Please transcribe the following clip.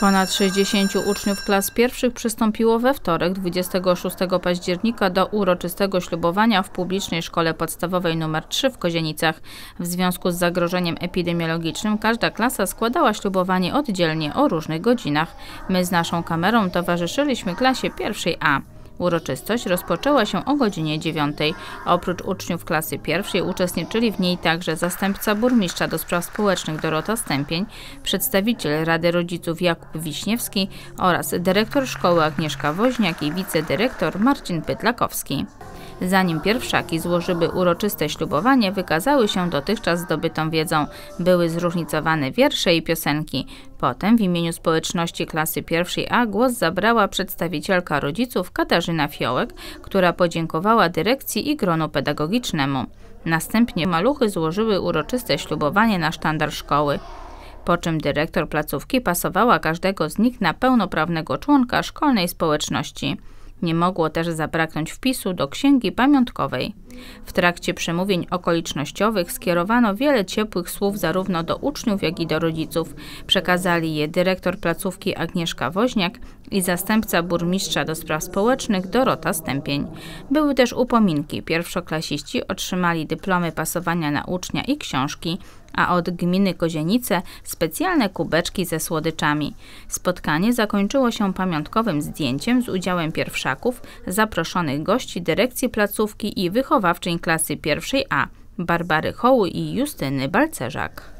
Ponad 60 uczniów klas pierwszych przystąpiło we wtorek 26 października do uroczystego ślubowania w publicznej szkole podstawowej nr 3 w Kozienicach. W związku z zagrożeniem epidemiologicznym każda klasa składała ślubowanie oddzielnie o różnych godzinach. My z naszą kamerą towarzyszyliśmy klasie pierwszej A. Uroczystość rozpoczęła się o godzinie 9. Oprócz uczniów klasy pierwszej uczestniczyli w niej także zastępca burmistrza do spraw społecznych Dorota Stępień, przedstawiciel Rady Rodziców Jakub Wiśniewski oraz dyrektor szkoły Agnieszka Woźniak i wicedyrektor Marcin Pytlakowski. Zanim pierwszaki złożyły uroczyste ślubowanie, wykazały się dotychczas zdobytą wiedzą. Były zróżnicowane wiersze i piosenki. Potem w imieniu społeczności klasy pierwszej A głos zabrała przedstawicielka rodziców Katarzyna Fiołek, która podziękowała dyrekcji i gronu pedagogicznemu. Następnie maluchy złożyły uroczyste ślubowanie na sztandar szkoły po czym dyrektor placówki pasowała każdego z nich na pełnoprawnego członka szkolnej społeczności. Nie mogło też zabraknąć wpisu do księgi pamiątkowej. W trakcie przemówień okolicznościowych skierowano wiele ciepłych słów zarówno do uczniów, jak i do rodziców. Przekazali je dyrektor placówki Agnieszka Woźniak i zastępca burmistrza do spraw społecznych Dorota Stępień. Były też upominki. Pierwszoklasiści otrzymali dyplomy pasowania na ucznia i książki a od gminy Kozienice specjalne kubeczki ze słodyczami. Spotkanie zakończyło się pamiątkowym zdjęciem z udziałem pierwszaków, zaproszonych gości dyrekcji placówki i wychowawczyń klasy pierwszej A, Barbary Hoły i Justyny Balcerzak.